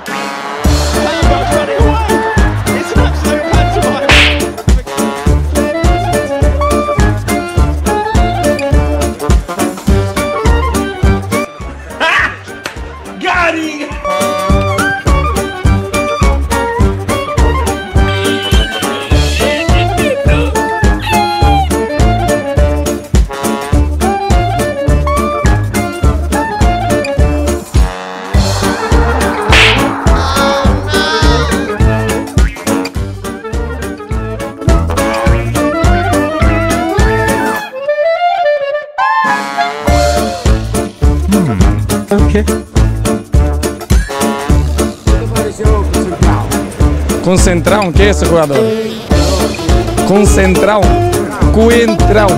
here. O quê? Concentrão, que é esse jogador? Concentrão. Coentrão.